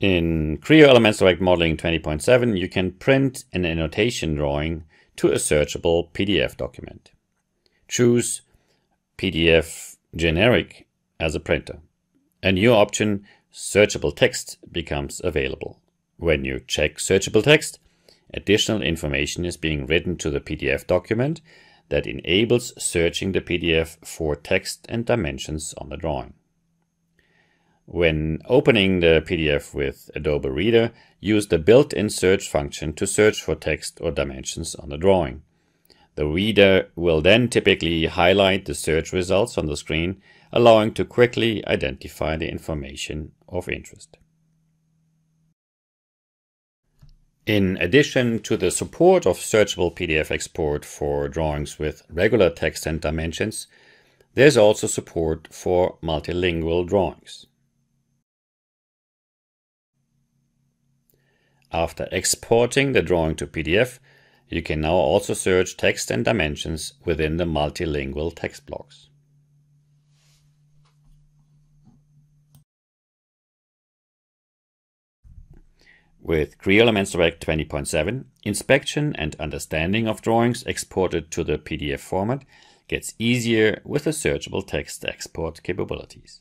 In Creo Elements Direct Modeling 20.7, you can print an annotation drawing to a searchable PDF document. Choose PDF Generic as a printer. A new option, Searchable Text, becomes available. When you check Searchable Text, additional information is being written to the PDF document that enables searching the PDF for text and dimensions on the drawing. When opening the PDF with Adobe Reader, use the built-in search function to search for text or dimensions on the drawing. The reader will then typically highlight the search results on the screen, allowing to quickly identify the information of interest. In addition to the support of searchable PDF export for drawings with regular text and dimensions, there's also support for multilingual drawings. After exporting the drawing to PDF, you can now also search text and dimensions within the multilingual text blocks. With Creo Elements Direct 20.7, inspection and understanding of drawings exported to the PDF format gets easier with the searchable text export capabilities.